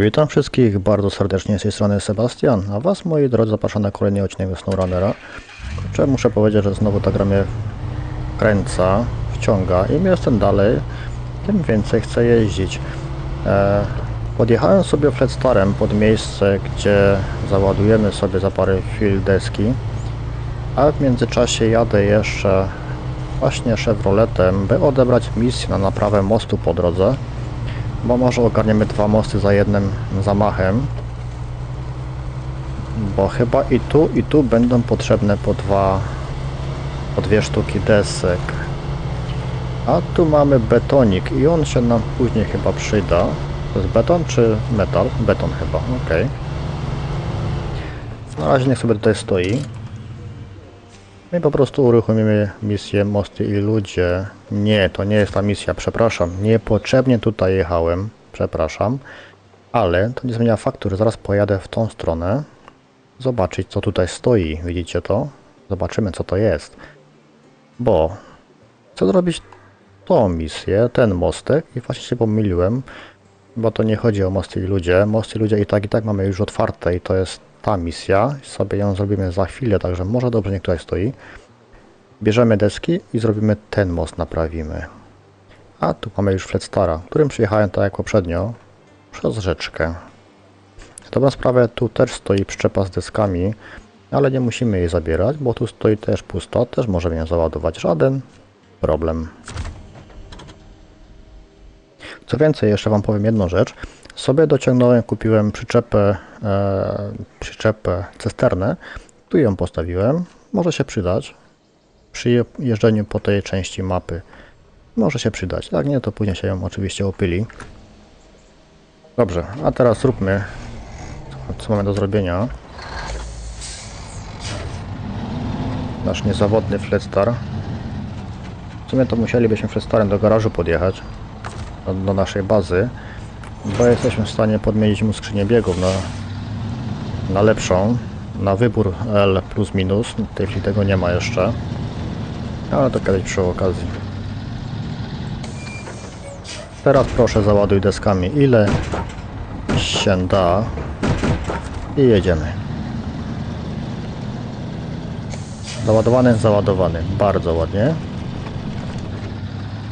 Witam wszystkich bardzo serdecznie z tej strony Sebastian, a was moi drodzy zapraszam na kolejny odcinek SnowRunnera. Kurczę, muszę powiedzieć, że znowu ta gra mnie kręca, wciąga. Im jestem dalej, tym więcej chcę jeździć. E, podjechałem sobie Fledstarem pod miejsce, gdzie załadujemy sobie za parę chwil deski, a w międzyczasie jadę jeszcze właśnie Chevroletem, by odebrać misję na naprawę mostu po drodze bo może ogarniemy dwa mosty za jednym zamachem. Bo chyba i tu i tu będą potrzebne po dwa po dwie sztuki desek. A tu mamy betonik i on się nam później chyba przyda. To jest beton czy metal? beton chyba, ok na razie niech sobie tutaj stoi My po prostu uruchomimy misję Mosty i Ludzie. Nie, to nie jest ta misja, przepraszam. Niepotrzebnie tutaj jechałem, przepraszam. Ale to nie zmienia faktu, że zaraz pojadę w tą stronę. Zobaczyć co tutaj stoi, widzicie to? Zobaczymy co to jest. Bo chcę zrobić tą misję, ten mostek i właśnie się pomyliłem. Bo to nie chodzi o Mosty i Ludzie. Mosty i Ludzie i tak i tak mamy już otwarte i to jest ta misja. Sobie ją zrobimy za chwilę, także może dobrze niech tutaj stoi. Bierzemy deski i zrobimy ten most, naprawimy. A tu mamy już Fletstara, którym przyjechałem tak jak poprzednio, przez rzeczkę. Dobra sprawę, tu też stoi przyczepa z deskami, ale nie musimy jej zabierać, bo tu stoi też pusto, też możemy ją załadować, żaden problem. Co więcej, jeszcze Wam powiem jedną rzecz. Sobie dociągnąłem, kupiłem przyczepę, e, przyczepę cysternę. Tu ją postawiłem. Może się przydać przy jeżdżeniu po tej części mapy. Może się przydać. Jak nie, to później się ją oczywiście opyli. Dobrze, a teraz zróbmy co mamy do zrobienia. Nasz niezawodny Fletstar. W sumie to musielibyśmy Fletstarem do garażu podjechać. Do, do naszej bazy bo jesteśmy w stanie podmienić mu skrzynię biegów na, na lepszą, na wybór L plus minus, w tej chwili tego nie ma jeszcze, ale to kiedyś przy okazji. Teraz proszę załaduj deskami ile się da i jedziemy. Załadowany, załadowany, bardzo ładnie.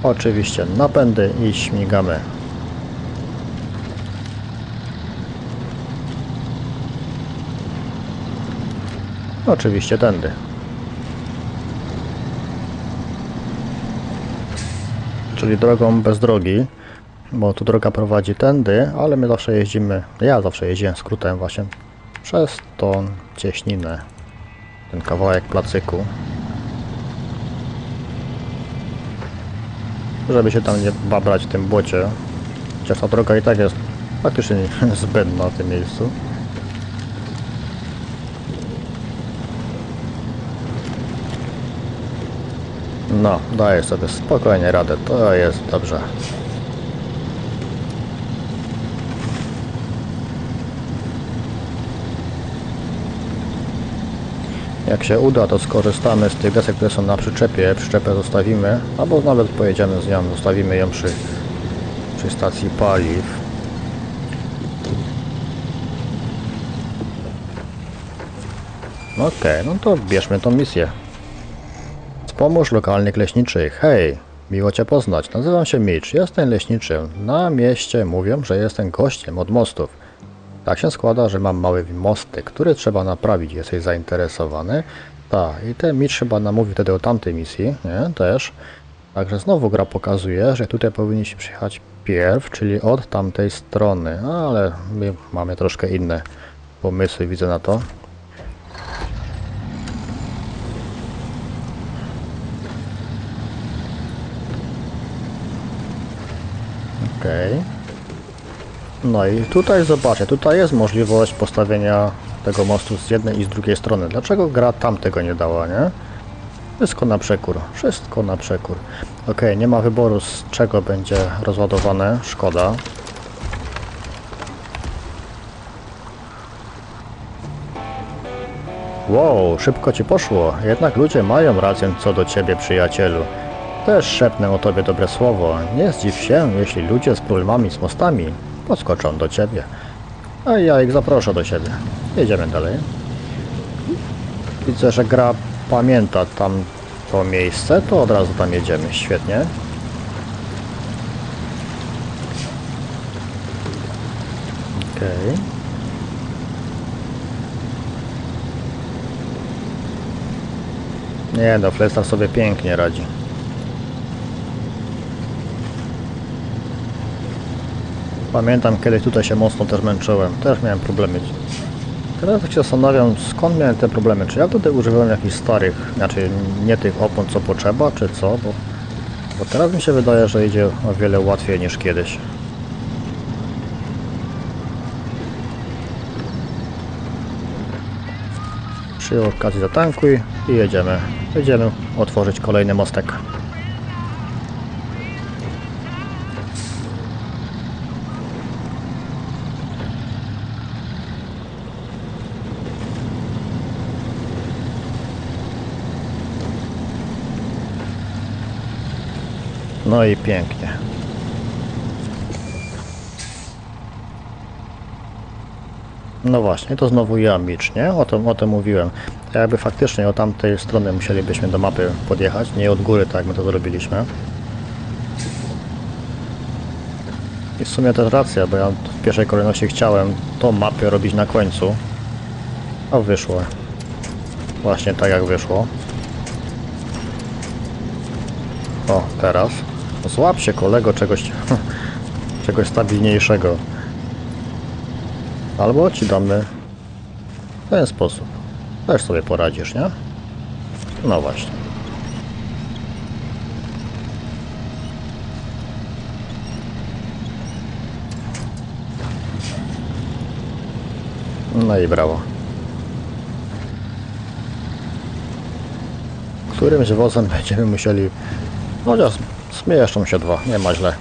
Oczywiście napędy i śmigamy. Oczywiście tędy. Czyli drogą bez drogi, bo tu droga prowadzi tędy, ale my zawsze jeździmy, ja zawsze jeździłem skrótem właśnie przez tą cieśninę, ten kawałek placyku. Żeby się tam nie babrać w tym błocie, chociaż ta droga i tak jest praktycznie zbędna w tym miejscu. No, daję sobie spokojnie radę, to jest dobrze. Jak się uda, to skorzystamy z tych desek, które są na przyczepie, przyczepę zostawimy, albo nawet pojedziemy z nią, zostawimy ją przy, przy stacji paliw. Okej, okay, no to bierzmy tą misję. Pomóż lokalnych leśniczych. Hej, miło Cię poznać. Nazywam się Mitch, jestem leśniczym. Na mieście mówią, że jestem gościem od mostów. Tak się składa, że mam mały mostek, który trzeba naprawić. Jesteś zainteresowany? Tak, i ten Mitch chyba namówił wtedy o tamtej misji, nie? Też. Także znowu gra pokazuje, że tutaj powinniśmy przyjechać pierw, czyli od tamtej strony. Ale my mamy troszkę inne pomysły, widzę na to. Okej. Okay. No i tutaj zobaczcie, tutaj jest możliwość postawienia tego mostu z jednej i z drugiej strony. Dlaczego gra tam tego nie dała, nie? Wszystko na przekór, wszystko na przekór. Ok, nie ma wyboru z czego będzie rozładowane, szkoda. Wow, szybko ci poszło. Jednak ludzie mają rację co do ciebie, przyjacielu. Też szepnę o tobie dobre słowo. Nie zdziw się, jeśli ludzie z problemami z mostami podskoczą do ciebie. A ja ich zaproszę do siebie. Jedziemy dalej. Widzę, że gra pamięta tam to miejsce, to od razu tam jedziemy. Świetnie. Okej. Nie no, Flesta sobie pięknie radzi. Pamiętam kiedyś tutaj się mocno też męczyłem. Też miałem problemy. Teraz tak się zastanawiam skąd miałem te problemy. Czy ja tutaj używałem jakichś starych, znaczy nie tych opon co potrzeba, czy co? Bo, bo teraz mi się wydaje, że idzie o wiele łatwiej niż kiedyś. Przy okazji zatankuj i jedziemy. Jedziemy otworzyć kolejny mostek. No i pięknie. No właśnie, to znowu Jamicz, nie? O tym, o tym mówiłem. Jakby faktycznie o tamtej strony musielibyśmy do mapy podjechać, nie od góry, tak jak my to zrobiliśmy. I w sumie też racja, bo ja w pierwszej kolejności chciałem tą mapę robić na końcu. A wyszło. Właśnie tak jak wyszło. O, teraz. Złap się kolego czegoś, czegoś stabilniejszego. Albo ci damy w ten sposób. Też sobie poradzisz, nie? No właśnie. No i brawo. Którymś wozem będziemy musieli... Chociaż zmieszczą się dwa, nie ma źle.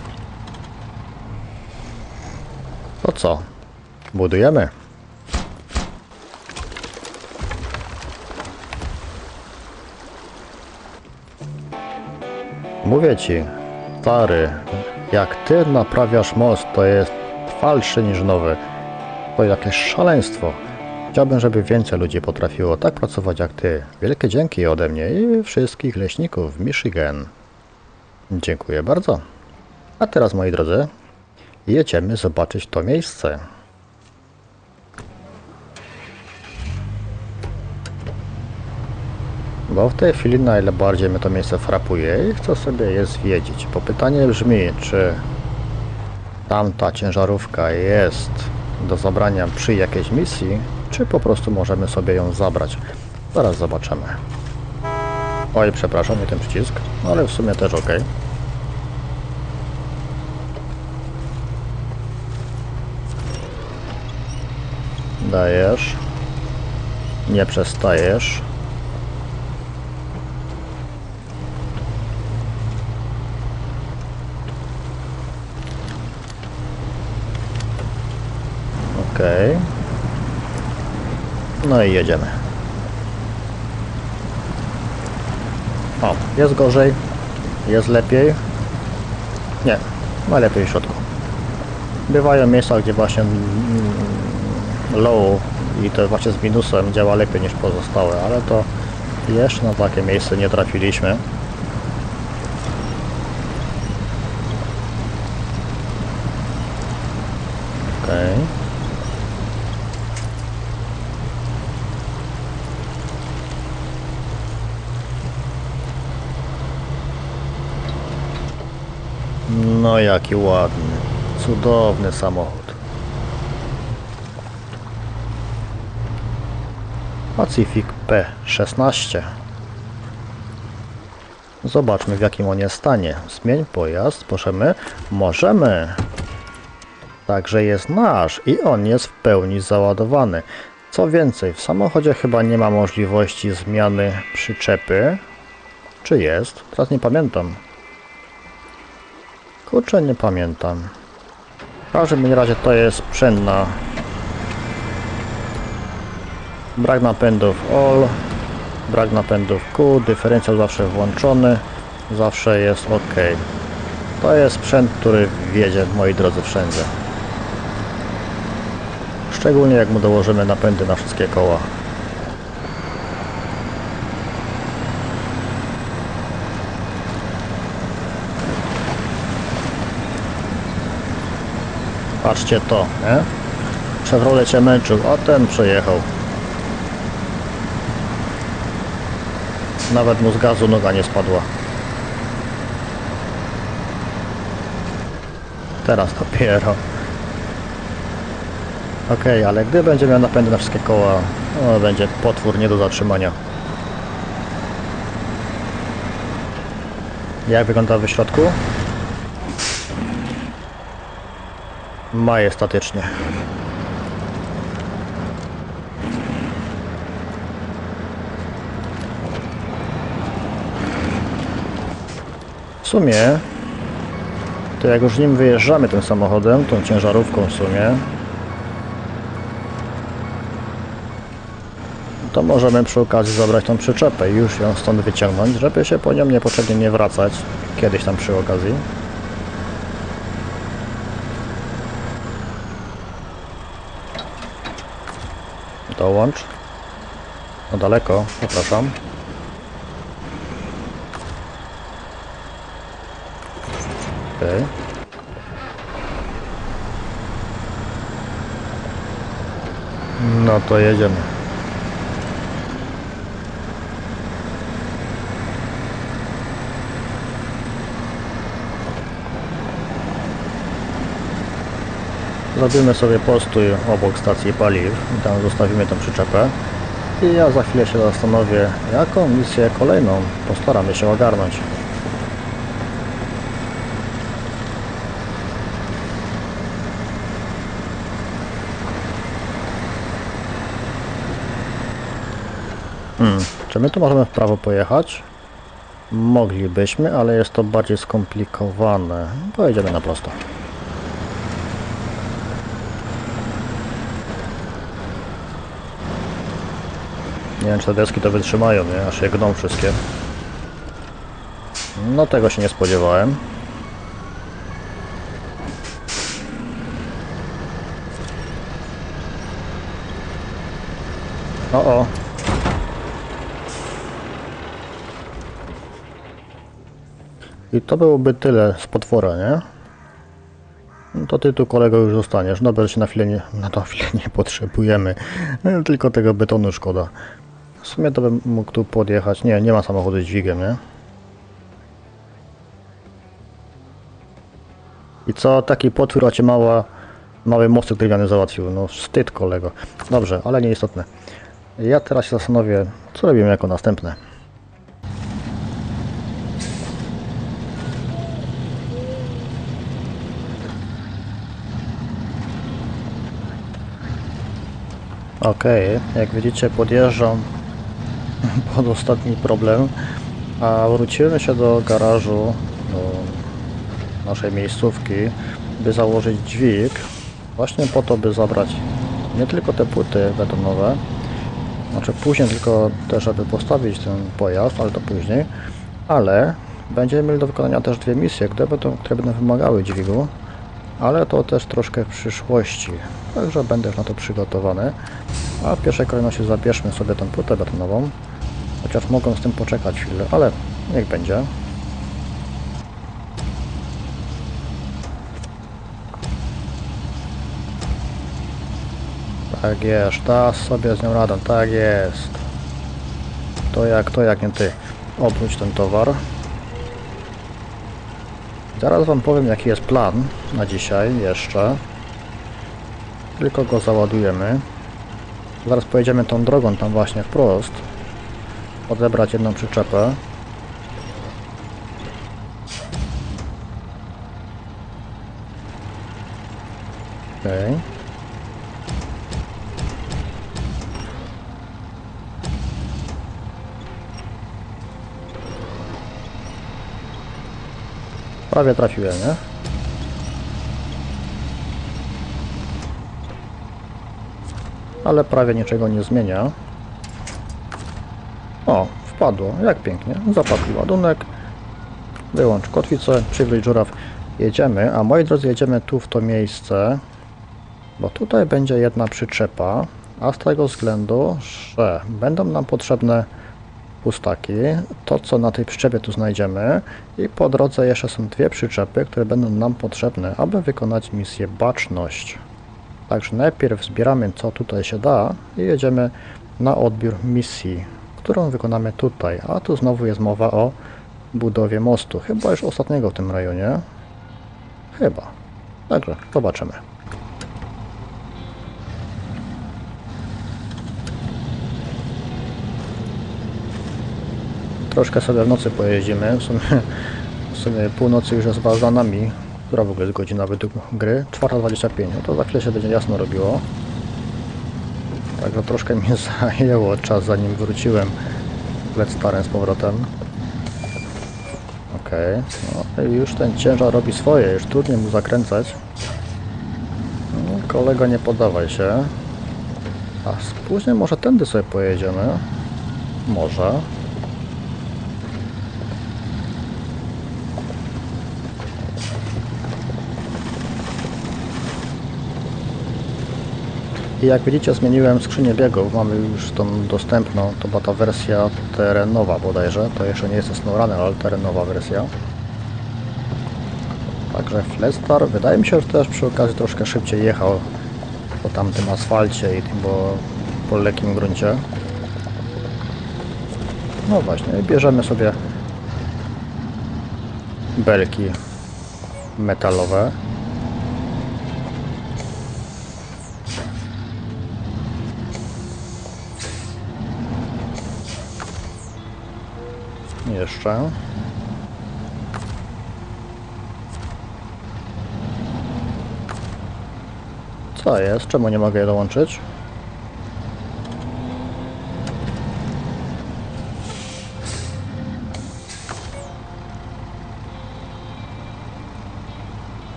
To co? Budujemy. Mówię ci, stary, jak ty naprawiasz most, to jest falszy niż nowy. To jakieś szaleństwo. Chciałbym, żeby więcej ludzi potrafiło tak pracować jak ty. Wielkie dzięki ode mnie i wszystkich leśników Michigan. Dziękuję bardzo. A teraz, moi drodzy, jedziemy zobaczyć to miejsce. Bo w tej chwili na ile bardziej mnie to miejsce frapuje i chcę sobie je zwiedzić. Bo pytanie brzmi, czy tamta ciężarówka jest do zabrania przy jakiejś misji, czy po prostu możemy sobie ją zabrać. Zaraz zobaczymy. Oj, przepraszam, nie ten przycisk, no ale w sumie też ok. Dajesz. Nie przestajesz. Okej. No i jedziemy. O, jest gorzej. Jest lepiej. Nie, ma lepiej w środku. Bywają miejsca, gdzie właśnie mm, low i to właśnie z minusem działa lepiej niż pozostałe, ale to jeszcze na takie miejsce nie trafiliśmy. Okej. No jaki ładny, cudowny samochód. Pacific P16. Zobaczmy w jakim on jest stanie. Zmień pojazd, możemy? Możemy. Także jest nasz i on jest w pełni załadowany. Co więcej, w samochodzie chyba nie ma możliwości zmiany przyczepy. Czy jest? Teraz nie pamiętam. Kurczę, nie pamiętam. W każdym razie to jest sprzęt na brak napędów all, brak napędów Q, dyferencjał zawsze włączony, zawsze jest ok. To jest sprzęt, który wiedzie, moi drodzy, wszędzie. Szczególnie jak mu dołożymy napędy na wszystkie koła. Patrzcie to, nie? Chevrolet się męczył, a ten przejechał. Nawet mu z gazu noga nie spadła. Teraz dopiero. Okej, ale gdy będzie miał napędy na wszystkie koła, no, będzie potwór nie do zatrzymania. Jak wygląda w środku? Majestatycznie. W sumie, to jak już nim wyjeżdżamy tym samochodem, tą ciężarówką w sumie, to możemy przy okazji zabrać tą przyczepę i już ją stąd wyciągnąć, żeby się po nią niepotrzebnie nie wracać kiedyś tam przy okazji. Dołącz. No daleko, przepraszam. Okej. No to jedziemy. Zrobimy sobie postój obok stacji paliw i tam zostawimy tą przyczepę. I ja za chwilę się zastanowię, jaką misję kolejną postaramy się ogarnąć. Hmm, czy my tu możemy w prawo pojechać? Moglibyśmy, ale jest to bardziej skomplikowane. Pojedziemy na prosto. Nie wiem, czy te deski to wytrzymają, nie? Aż je gną wszystkie. No tego się nie spodziewałem. O, o. I to byłoby tyle z potwora, nie? No to ty tu kolego już zostaniesz. Dobra, się na chwilę nie, na tą chwilę nie potrzebujemy. Tylko tego betonu szkoda. W sumie to bym mógł tu podjechać. Nie, nie ma samochodu z dźwigiem, nie? I co taki potwór, a cię mała, mały mostek drewniany załatwił? No wstyd kolego. Dobrze, ale nieistotne. Ja teraz się zastanowię, co robimy jako następne. Okej, jak widzicie podjeżdżam pod ostatni problem, a wrócimy się do garażu, do naszej miejscówki, by założyć dźwig, właśnie po to, by zabrać nie tylko te płyty betonowe, znaczy później tylko też, żeby postawić ten pojazd, ale to później, ale będziemy mieli do wykonania też dwie misje, które będą, które będą wymagały dźwigu, ale to też troszkę w przyszłości, także będę na to przygotowany. A w pierwszej kolejności zabierzmy sobie tą płytę betonową, chociaż mogą z tym poczekać chwilę, ale niech będzie. Tak jest, ta sobie z nią radę, tak jest. To jak, to jak nie ty. Obróć ten towar. Zaraz wam powiem jaki jest plan na dzisiaj jeszcze. Tylko go załadujemy. Zaraz pojedziemy tą drogą tam właśnie wprost. Odebrać jedną przyczepę. Okej. Okay. Prawie trafiłem, nie? Ale prawie niczego nie zmienia. O, wpadło, jak pięknie. Zapadł ładunek. Wyłącz kotwicę, przywróć żuraw. Jedziemy, a moi drodzy, jedziemy tu w to miejsce. Bo tutaj będzie jedna przyczepa, a z tego względu, że będą nam potrzebne pustaki, to co na tej przyczepie tu znajdziemy i po drodze jeszcze są dwie przyczepy, które będą nam potrzebne, aby wykonać misję baczność. Także najpierw zbieramy co tutaj się da i jedziemy na odbiór misji, którą wykonamy tutaj, a tu znowu jest mowa o budowie mostu, chyba już ostatniego w tym rejonie. Chyba. Także zobaczymy. Troszkę sobie w nocy pojeździmy. W sumie, w sumie północy już jest za nami. Która w ogóle jest godzina według gry? 4.25. No to za chwilę się będzie jasno robiło. Także troszkę mi zajęło czas zanim wróciłem Let's Starem z powrotem. Okej, no i już ten ciężar robi swoje, już trudniej mu zakręcać. No, kolego, nie poddawaj się. A później może tędy sobie pojedziemy. Może. I jak widzicie zmieniłem skrzynię biegów, mamy już tą dostępną, to była ta wersja terenowa bodajże, to jeszcze nie jest SnowRunner, ale terenowa wersja. Także Flestar, wydaje mi się, że też przy okazji troszkę szybciej jechał po tamtym asfalcie i tym po, po lekkim gruncie. No właśnie, bierzemy sobie belki metalowe. Jeszcze. Co jest? Czemu nie mogę je dołączyć?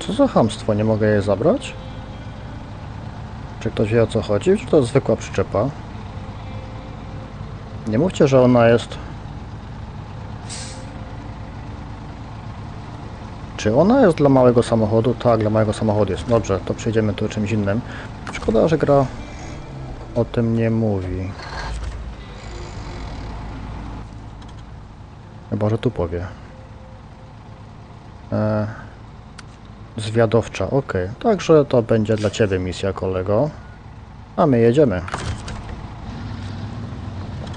Co za chamstwo? Nie mogę je zabrać? Czy ktoś wie o co chodzi? Czy to zwykła przyczepa? Nie mówcie, że ona jest Czy ona jest dla małego samochodu? Tak, dla małego samochodu jest. Dobrze, to przejdziemy tu czymś innym. Szkoda, że gra o tym nie mówi. Chyba, że tu powie. E, zwiadowcza, ok. Także to będzie dla Ciebie misja, kolego. A my jedziemy.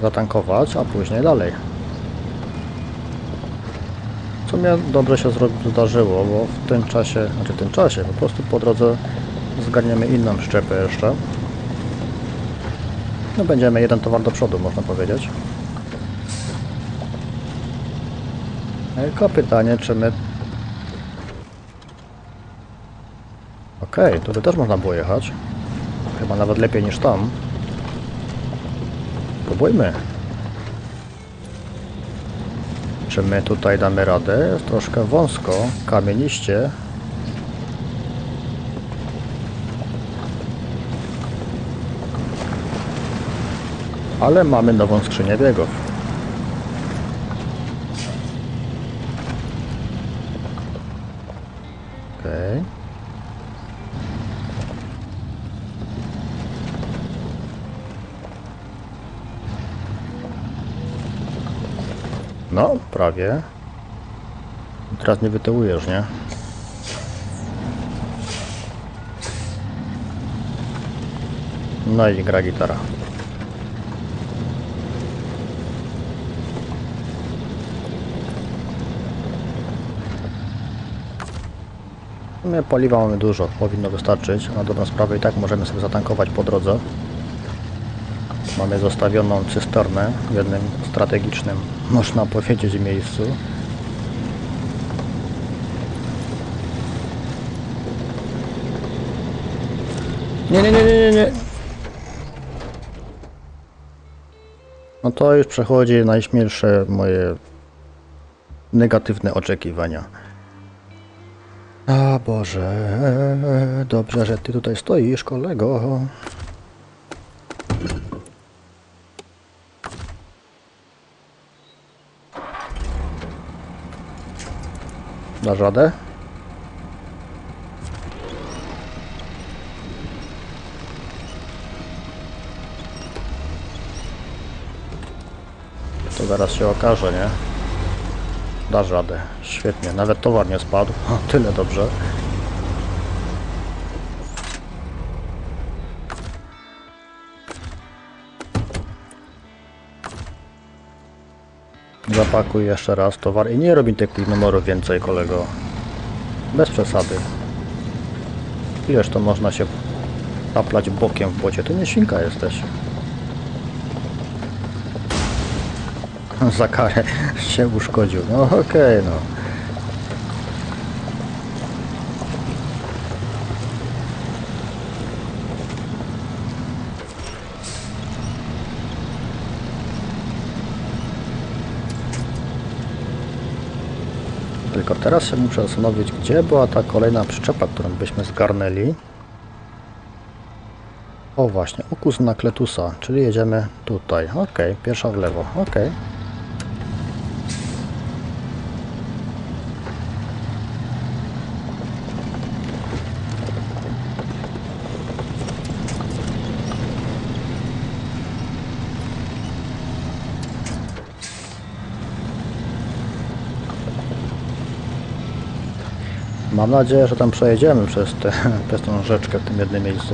Zatankować, a później dalej. W sumie dobrze się zdarzyło, bo w tym czasie, znaczy w tym czasie, po prostu po drodze zgarniemy inną szczepę jeszcze. No będziemy jeden towar do przodu, można powiedzieć. Tylko pytanie, czy my... Okej, tu by też można było jechać. Chyba nawet lepiej niż tam. Próbujmy. Czy my tutaj damy radę? Jest troszkę wąsko, kamieniście. Ale mamy nową skrzynię biegów. Okej. No, prawie. Teraz nie wytyłujesz, nie? No i gra gitara. Sumie paliwa mamy dużo, powinno wystarczyć. Na dobrą sprawę i tak możemy sobie zatankować po drodze. Mamy zostawioną cysternę w jednym strategicznym, można powiedzieć, miejscu. Nie, nie, nie, nie, nie. No to już przechodzi najśmielsze moje negatywne oczekiwania. A Boże, dobrze, że ty tutaj stoisz, kolego. Da radę? To zaraz się okaże, nie? Dasz radę. Świetnie. Nawet towar nie spadł. Tyle dobrze. Zapakuj jeszcze raz towar i nie robi tych numerów więcej, kolego. Bez przesady. Ileż to można się taplać bokiem w błocie? Ty nie świnka jesteś. Za karę się uszkodził. No okej, no. Teraz się muszę zastanowić, gdzie była ta kolejna przyczepa, którą byśmy zgarnęli. O właśnie, ukus na Kletusa, czyli jedziemy tutaj. Ok, pierwsza w lewo, ok. Mam nadzieję, że tam przejedziemy przez, te, przez tą rzeczkę w tym jednym miejscu.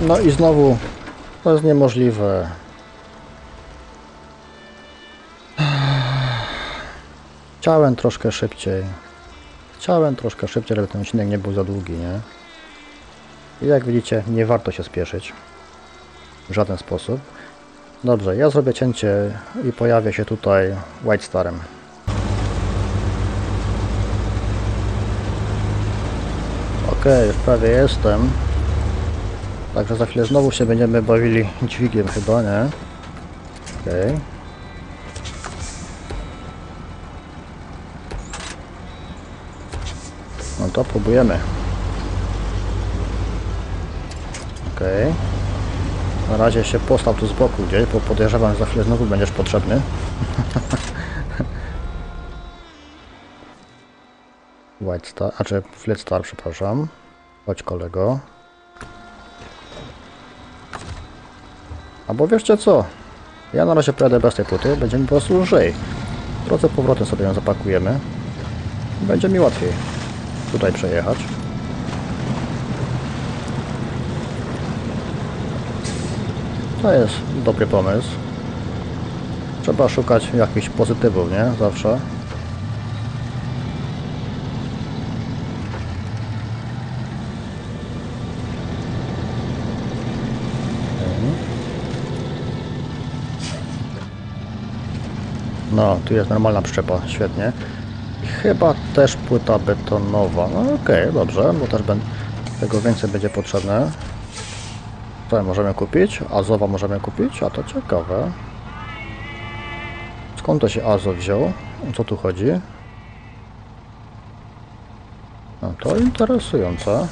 No i znowu to jest niemożliwe. Chciałem troszkę szybciej. Chciałem troszkę szybciej, żeby ten odcinek nie był za długi, nie? I jak widzicie, nie warto się spieszyć. W żaden sposób. Dobrze, ja zrobię cięcie i pojawię się tutaj White Starem. Ok, już prawie jestem. Także za chwilę znowu się będziemy bawili dźwigiem chyba, nie? Okej. No to próbujemy. Okej. Na razie się postaw tu z boku gdzieś, bo podejrzewam, że za chwilę znowu będziesz potrzebny. White Star, a czy Fleet Star, przepraszam. Chodź kolego. Albo wieszcie co? Ja na razie pojadę bez tej płyty, będzie mi po prostu lżej. Drodze powrotem sobie ją zapakujemy. Będzie mi łatwiej tutaj przejechać. To jest dobry pomysł. Trzeba szukać jakichś pozytywów, nie? Zawsze. No, tu jest normalna przyczepa, świetnie. Chyba też płyta betonowa. No okej, dobrze, bo też tego więcej będzie potrzebne. Możemy kupić? Azowa możemy kupić? A to ciekawe. Skąd to się Azo wziął? O co tu chodzi? No to interesujące.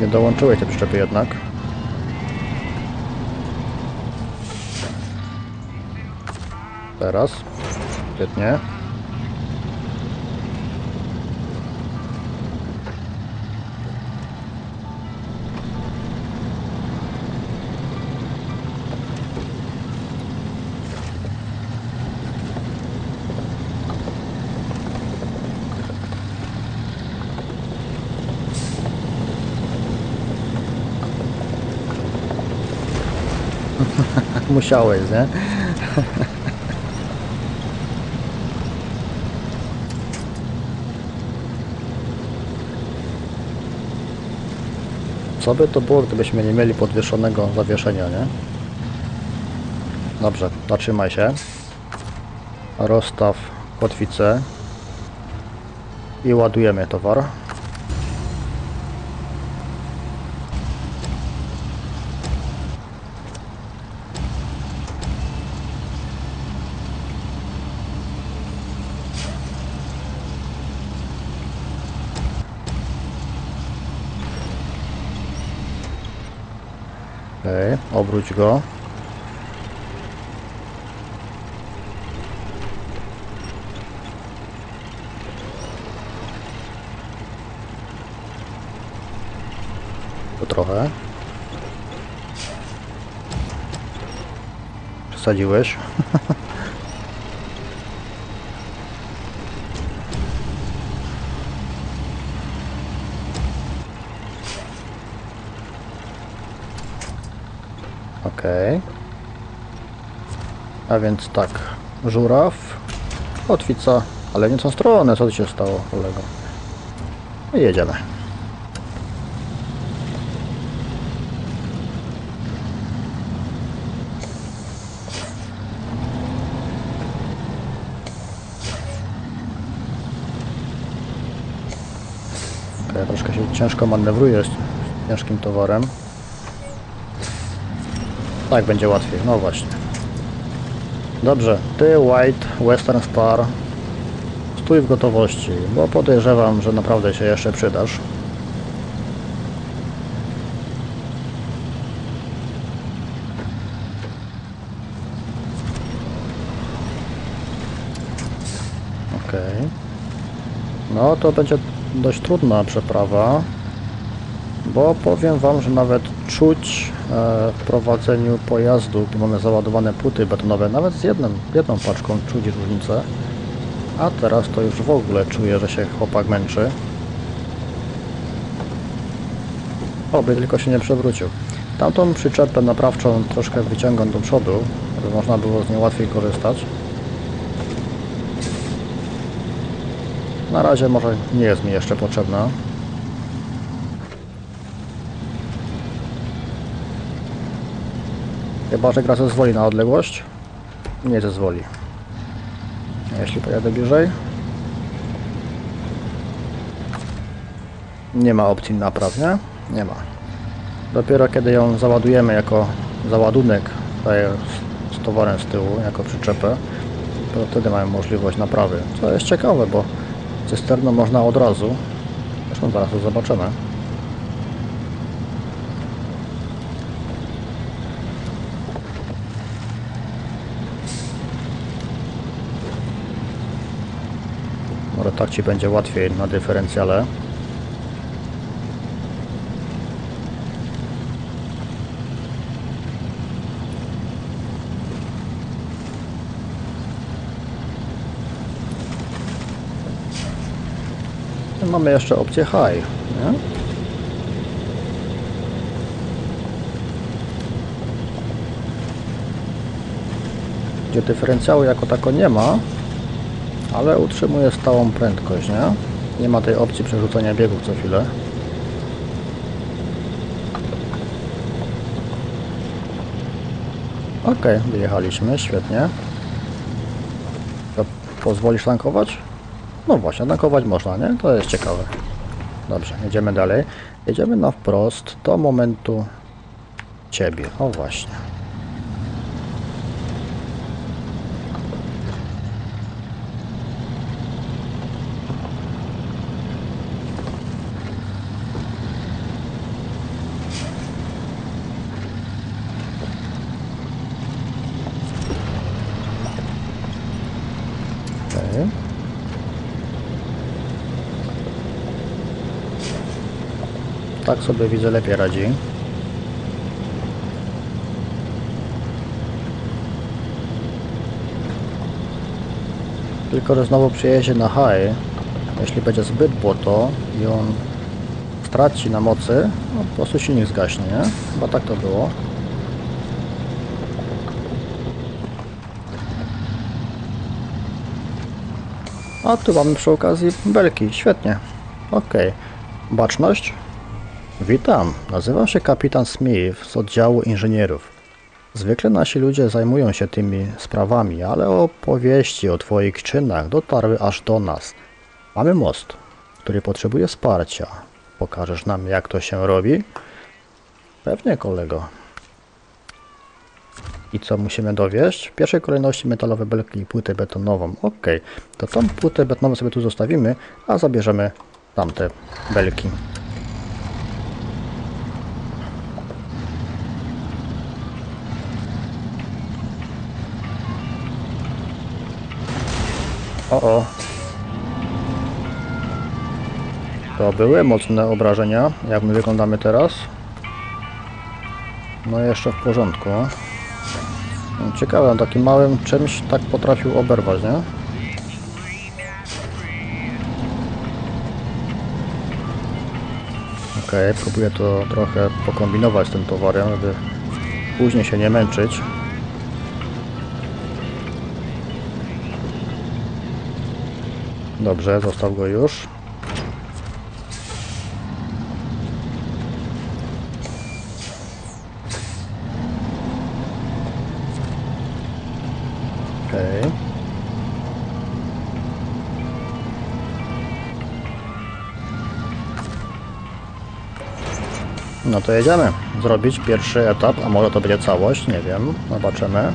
Nie dołączyłeś tej przyczepy jednak. Teraz. Świetnie. Musiałeś, nie? Co by to było, gdybyśmy nie mieli podwieszonego zawieszenia, nie? Dobrze, zatrzymaj się. Rozstaw kotwicę. I ładujemy towar. Okej. Obróć go. Trochę. Przesadziłeś. Okej. A więc tak, żuraw, kotwica, ale nie tą stronę, co się stało, kolego? I jedziemy. Okej, troszkę się ciężko manewruje z ciężkim towarem. Tak będzie łatwiej, no właśnie. Dobrze, ty White, Western Star, stój w gotowości, bo podejrzewam, że naprawdę się jeszcze przydasz. Okej. No to będzie dość trudna przeprawa. Bo powiem Wam, że nawet czuć w prowadzeniu pojazdu, gdy mamy załadowane płyty betonowe, nawet z jednym, jedną paczką czuć różnicę. A teraz to już w ogóle czuję, że się chłopak męczy. Oby tylko się nie przewrócił. Tamtą przyczepę naprawczą troszkę wyciągam do przodu, aby można było z niej łatwiej korzystać. Na razie może nie jest mi jeszcze potrzebna. Chyba, że gra zezwoli na odległość. Nie zezwoli. Jeśli pojadę bliżej. Nie ma opcji napraw, nie? Nie ma. Dopiero kiedy ją załadujemy jako załadunek z, z towarem z tyłu, jako przyczepę, to wtedy mamy możliwość naprawy. Co jest ciekawe, bo cysterną można od razu. Zresztą zaraz to zobaczymy. Może tak Ci będzie łatwiej na dyferencjale. Mamy jeszcze opcję high. Nie? Gdzie dyferencjału jako tako nie ma, ale utrzymuje stałą prędkość, nie? Nie ma tej opcji przerzucania biegów co chwilę. Ok, wyjechaliśmy, świetnie. To pozwolisz tankować? No właśnie, tankować można, nie? To jest ciekawe. Dobrze, jedziemy dalej. Jedziemy na wprost do momentu Ciebie. O właśnie. Tak sobie widzę lepiej radzi. Tylko, że znowu przyjedzie na high, jeśli będzie zbyt błoto i on straci na mocy, no po prostu silnik zgaśnie, nie? Chyba tak to było. A tu mamy przy okazji belki, świetnie. Ok. Baczność? Witam, nazywam się kapitan Smith z oddziału inżynierów. Zwykle nasi ludzie zajmują się tymi sprawami, ale opowieści o Twoich czynach dotarły aż do nas. Mamy most, który potrzebuje wsparcia. Pokażesz nam, jak to się robi? Pewnie, kolego. I co musimy dowieść? W pierwszej kolejności metalowe belki i płytę betonową. Ok, to tą płytę betonową sobie tu zostawimy, a zabierzemy tamte belki. O, o. To były mocne obrażenia. Jak my wyglądamy teraz? No jeszcze w porządku. No, Ciekawe, takim małym czymś tak potrafił oberwać, nie? Okej, próbuję to trochę pokombinować tym towarem, żeby później się nie męczyć. Dobrze, zostaw go już. Okej. No to jedziemy. Zrobić pierwszy etap, a może to będzie całość, nie wiem. Zobaczymy.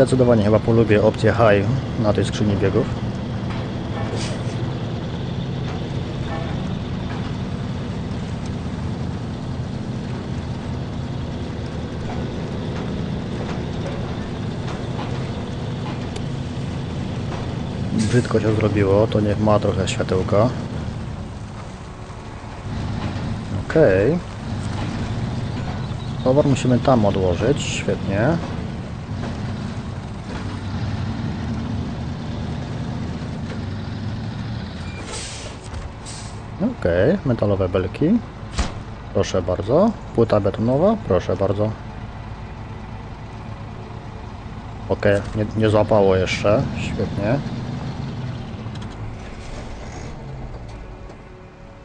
Zdecydowanie chyba polubię opcję high na tej skrzyni biegów. Brzydko się zrobiło, to niech ma trochę światełka. Okej. Towar musimy tam odłożyć, świetnie. Okej, metalowe belki. Proszę bardzo. Płyta betonowa, proszę bardzo. Okej, nie, nie złapało jeszcze. Świetnie.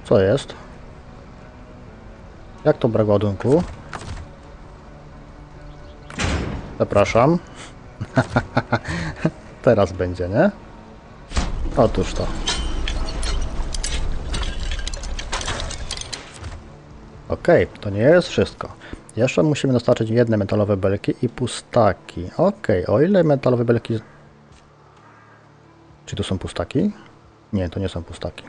Co jest? Jak to brak ładunku? Zapraszam. Teraz będzie, nie? Otóż to. Okej, to nie jest wszystko. Jeszcze musimy dostarczyć jedne metalowe belki i pustaki. Okej, o ile metalowe belki... Czy to są pustaki? Nie, to nie są pustaki.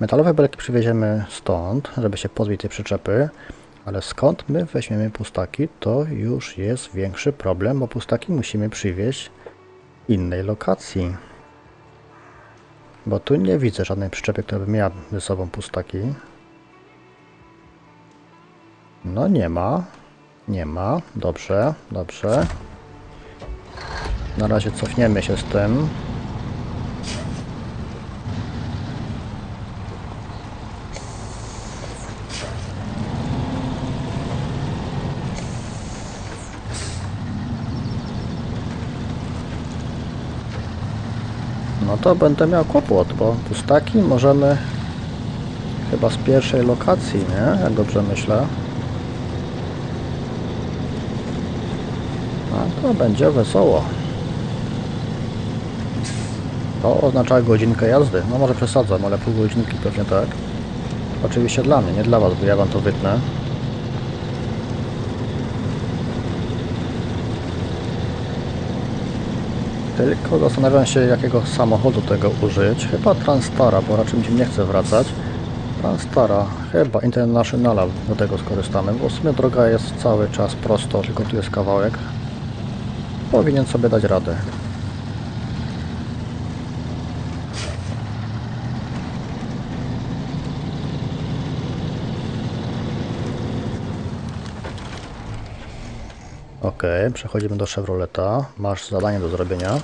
Metalowe belki przywieziemy stąd, żeby się pozbyć tej przyczepy, ale skąd my weźmiemy pustaki, to już jest większy problem, bo pustaki musimy przywieźć innej lokacji. Bo tu nie widzę żadnej przyczepy, która by miała ze sobą pustaki. No nie ma. Nie ma. Dobrze, dobrze. Na razie cofniemy się z tym. No to będę miał kłopot, bo pustaki możemy chyba z pierwszej lokacji, nie? Jak dobrze myślę. To będzie wesoło. To oznacza godzinkę jazdy. No może przesadzam, ale pół godzinki pewnie tak. Oczywiście dla mnie, nie dla Was, bo ja Wam to wytnę. Tylko zastanawiam się, jakiego samochodu tego użyć. Chyba Transtara, bo raczej mi się nie chce wracać. Transtara, chyba Internationala do tego skorzystamy, bo w sumie droga jest cały czas prosto, tylko tu jest kawałek. Powinien sobie dać radę. Ok, przechodzimy do Chevroleta. Masz zadanie do zrobienia.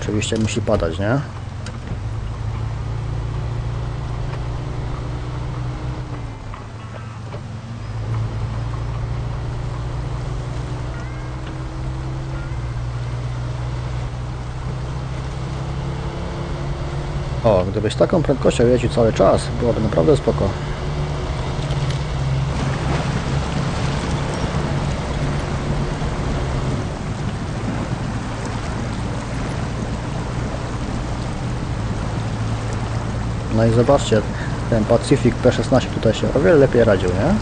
Oczywiście musi padać, nie? Gdybyś taką prędkością jeździł cały czas, byłoby naprawdę spoko. No i zobaczcie, ten Pacific P16 tutaj się o wiele lepiej radził, nie?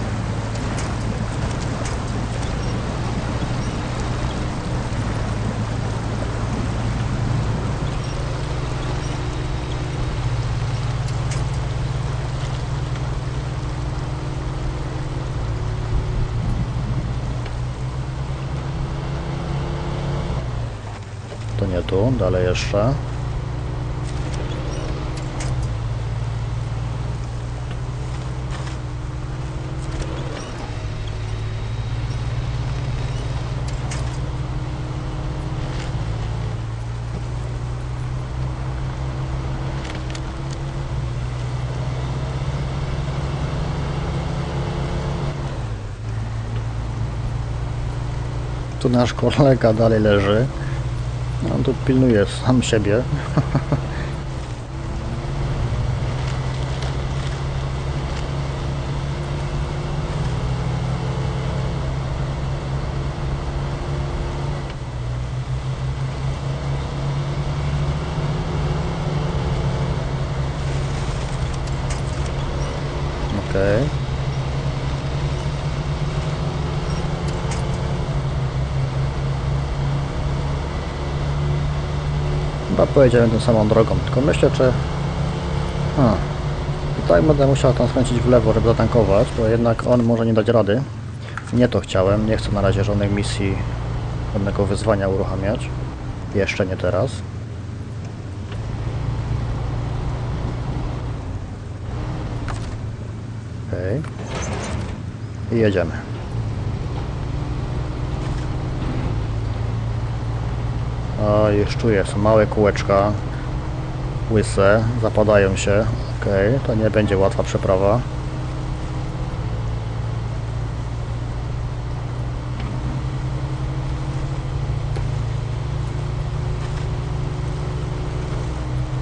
to nie tu, dalej jeszcze. Tu nasz kolega dalej leży. Pilnuje sam siebie. Okej. Chyba pojedziemy tą samą drogą, tylko myślę, czy... A. Tutaj będę musiał tam skręcić w lewo, żeby zatankować, bo jednak on może nie dać rady. Nie to chciałem, nie chcę na razie żadnej misji, żadnego wyzwania uruchamiać. Jeszcze nie teraz. Okej. I jedziemy. O, już czuję, są małe kółeczka, łyse, zapadają się. Okej, to nie będzie łatwa przeprawa.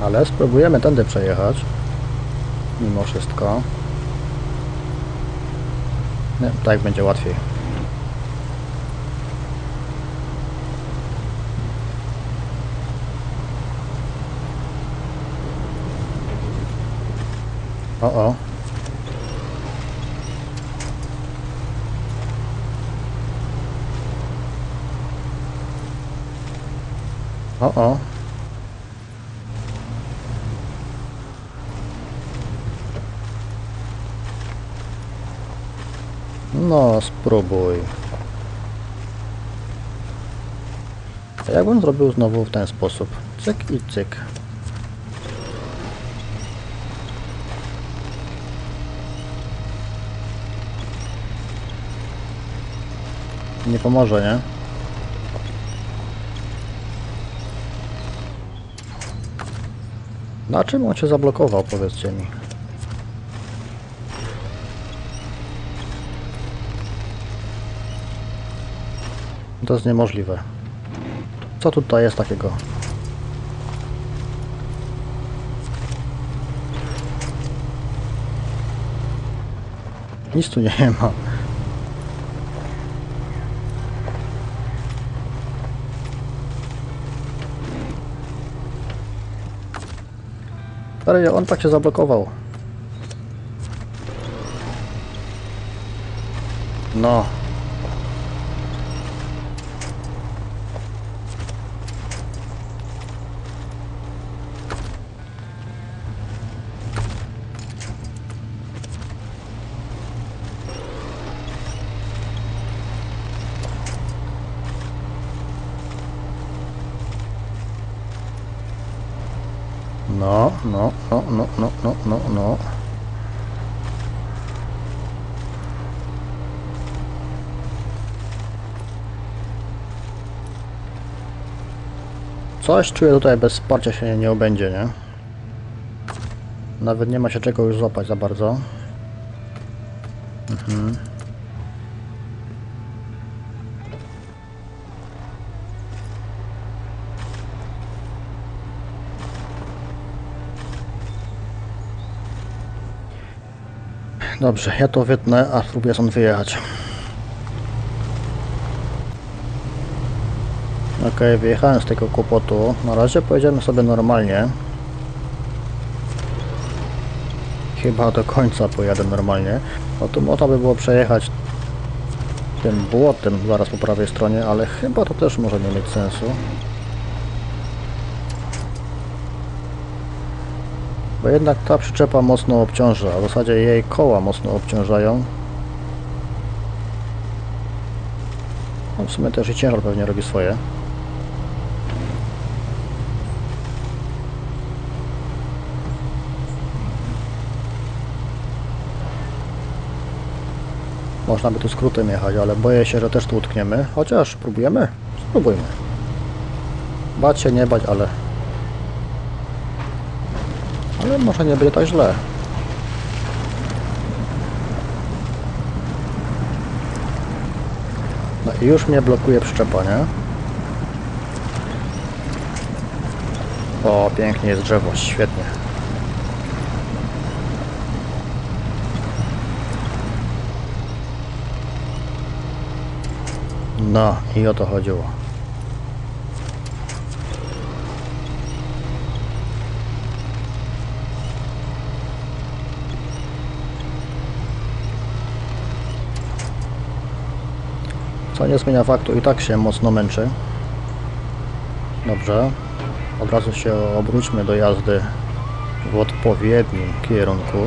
Ale spróbujemy tędy przejechać. Mimo wszystko. Nie, tak będzie łatwiej. O, o. O, o. No, spróbuj. A jakbym zrobił znowu w ten sposób? Cyk i cyk. Nie pomoże, nie? Na czym on się zablokował, powiedzcie mi? To jest niemożliwe. Co tutaj jest takiego? Nic tu nie ma. On tak się zablokował. No, no, no, no, no, no, no, no. Coś czuję tutaj bez wsparcia się nie obędzie, nie? Nawet nie ma się czego już złapać za bardzo. Mhm. Dobrze, ja to wytnę, a spróbuję stąd wyjechać. Okej, wyjechałem z tego kłopotu. Na razie pojedziemy sobie normalnie. Chyba do końca pojadę normalnie. No tu można by było przejechać tym błotem zaraz po prawej stronie, ale chyba to też może nie mieć sensu. Bo jednak ta przyczepa mocno obciąża, a w zasadzie jej koła mocno obciążają. No w sumie też i ciężar pewnie robi swoje. Można by tu skrótem jechać, ale boję się, że też tu utkniemy. Chociaż próbujemy? Spróbujmy. Bać się, nie bać, ale... Ale może nie będzie tak źle. No i już mnie blokuje przyczepa, nie? O, pięknie jest drzewo, świetnie. No, i o to chodziło. Co nie zmienia faktu, i tak się mocno męczy. Dobrze. Od razu się obróćmy do jazdy w odpowiednim kierunku.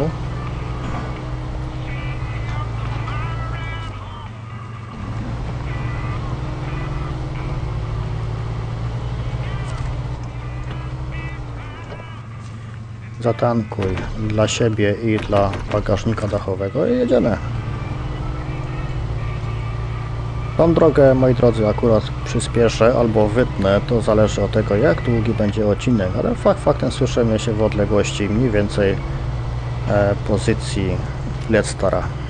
Zatankuj dla siebie i dla bagażnika dachowego i jedziemy. Tą drogę, moi drodzy, akurat przyspieszę albo wytnę, to zależy od tego, jak długi będzie odcinek, ale fakt faktem słyszymy się w odległości mniej więcej e, pozycji Ledstara.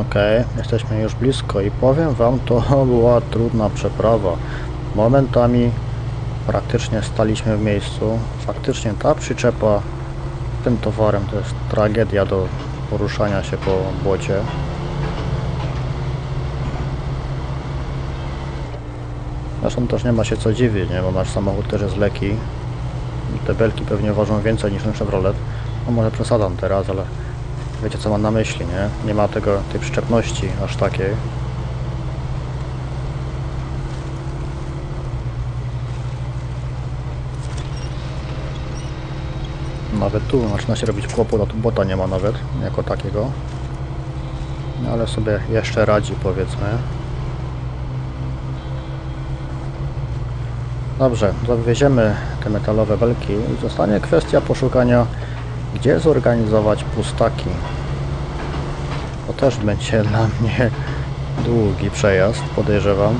Ok, jesteśmy już blisko i powiem Wam, to była trudna przeprawa. Momentami praktycznie staliśmy w miejscu. Faktycznie ta przyczepa tym towarem to jest tragedia do poruszania się po błocie. Zresztą też nie ma się co dziwić, nie? bo nasz samochód też jest lekki. Te belki pewnie ważą więcej niż ten Chevrolet. No może przesadzam teraz, ale wiecie co mam na myśli, nie? Nie ma tego, tej przyczepności aż takiej. Nawet tu zaczyna się robić kłopot, a tu bota nie ma nawet, jako takiego. No ale sobie jeszcze radzi, powiedzmy. Dobrze, zawieziemy te metalowe belki i zostanie kwestia poszukania, gdzie zorganizować pustaki. To też będzie dla mnie długi przejazd, podejrzewam.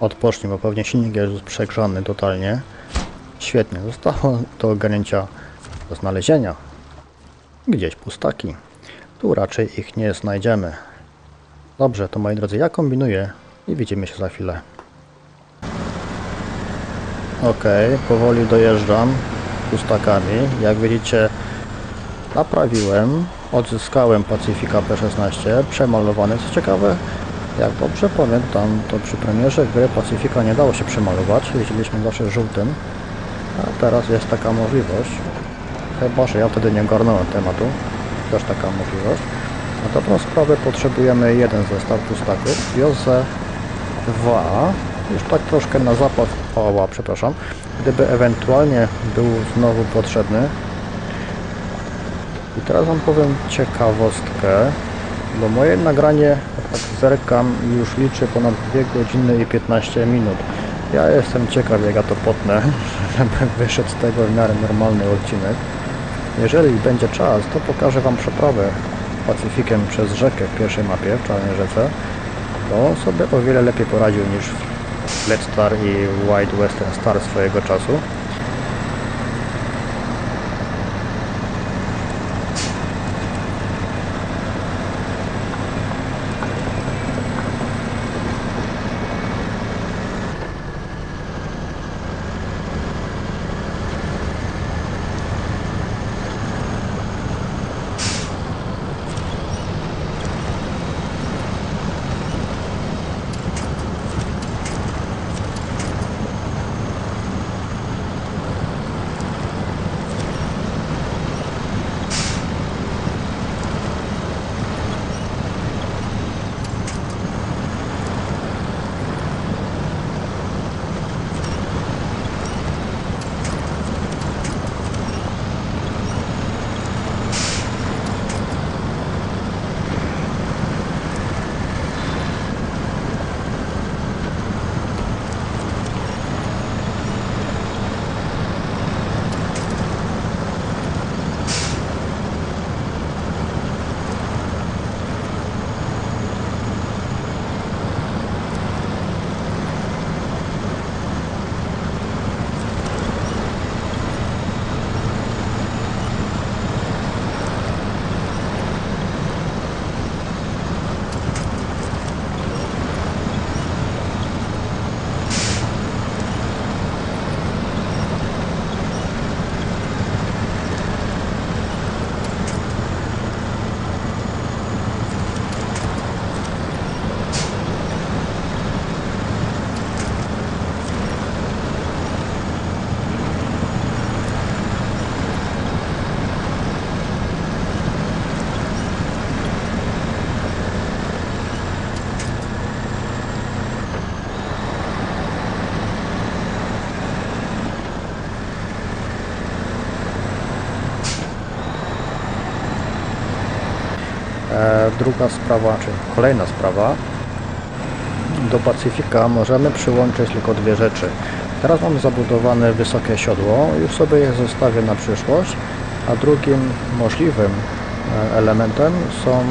Odpocznij, bo pewnie silnik jest przegrzany totalnie. Świetnie, zostało do ogarnięcia, do znalezienia gdzieś pustaki. Tu raczej ich nie znajdziemy. Dobrze, to moi drodzy, ja kombinuję i widzimy się za chwilę. Ok, powoli dojeżdżam pustakami. Jak widzicie, naprawiłem, odzyskałem Pacyfika P16, przemalowany. Co ciekawe, jak dobrze pamiętam, to przy premierze gry Pacyfika nie dało się przemalować, jeździliśmy zawsze żółtym, a teraz jest taka możliwość. Chyba, że ja wtedy nie ogarnąłem tematu, też taka możliwość. Na dobrą sprawę potrzebujemy jeden zestaw pustaków, wiozę dwa, już tak troszkę na zapas, oła, przepraszam, gdyby ewentualnie był znowu potrzebny. I teraz wam powiem ciekawostkę, bo moje nagranie, tak zerkam, już liczy ponad 2 godziny i 15 minut. Ja jestem ciekaw, jak ja to potnę, żeby wyszedł z tego w miarę normalny odcinek. Jeżeli będzie czas, to pokażę Wam przeprawę Pacyfikiem przez rzekę w pierwszej mapie, w Czarnej Rzece. To sobie o wiele lepiej poradził niż Led Star i White Western Star swojego czasu. Druga sprawa, czy kolejna sprawa, do Pacyfika możemy przyłączyć tylko dwie rzeczy. Teraz mamy zabudowane wysokie siodło, już sobie je zostawię na przyszłość, a drugim możliwym e, elementem są e,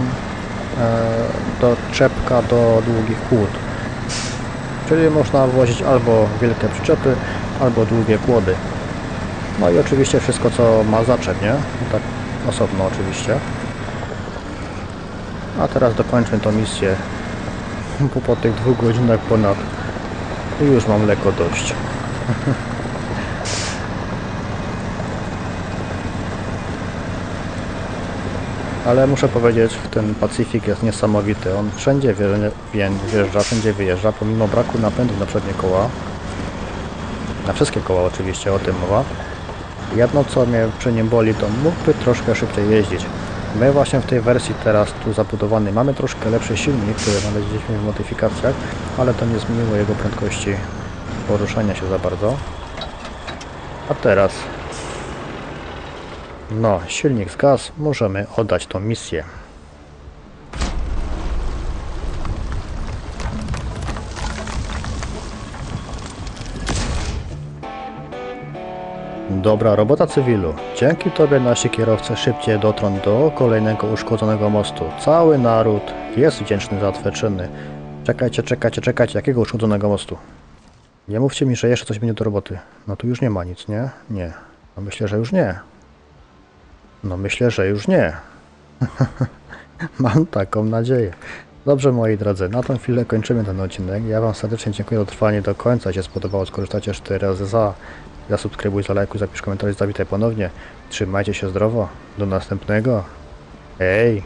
doczepka do długich kłód. Czyli można wozić albo wielkie przyczepy, albo długie kłody. No i oczywiście wszystko co ma zaczep, nie? Tak osobno oczywiście. A teraz dokończmy tą misję. Po tych dwóch godzinach ponad już mam lekko dość. Ale muszę powiedzieć, ten Pacyfik jest niesamowity. On wszędzie wjeżdża, wszędzie wyjeżdża, pomimo braku napędu na przednie koła. Na wszystkie koła oczywiście, o tym mowa. Jedno co mnie przy nim boli, to mógłby troszkę szybciej jeździć. My właśnie w tej wersji teraz tu zabudowanej mamy troszkę lepszy silnik, który znaleźliśmy w modyfikacjach, ale to nie zmieniło jego prędkości poruszania się za bardzo. A teraz no, silnik zgasł, możemy oddać tą misję. Dobra robota cywilu. Dzięki Tobie nasi kierowcy szybciej dotrą do kolejnego uszkodzonego mostu. Cały naród jest wdzięczny za Twe czyny. Czekajcie, czekajcie, czekajcie. Jakiego uszkodzonego mostu? Nie mówcie mi, że jeszcze coś będzie do roboty. No tu już nie ma nic, nie? Nie. No myślę, że już nie. No myślę, że już nie. Mam taką nadzieję. Dobrze moi drodzy, na tą chwilę kończymy ten odcinek. Ja Wam serdecznie dziękuję za trwanie do końca. Jeśli się spodobało, skorzystajcie 4 razy za. Zasubskrybuj, zalajkuj, zapisz komentarz, zawitaj ponownie. Trzymajcie się zdrowo. Do następnego. Hej!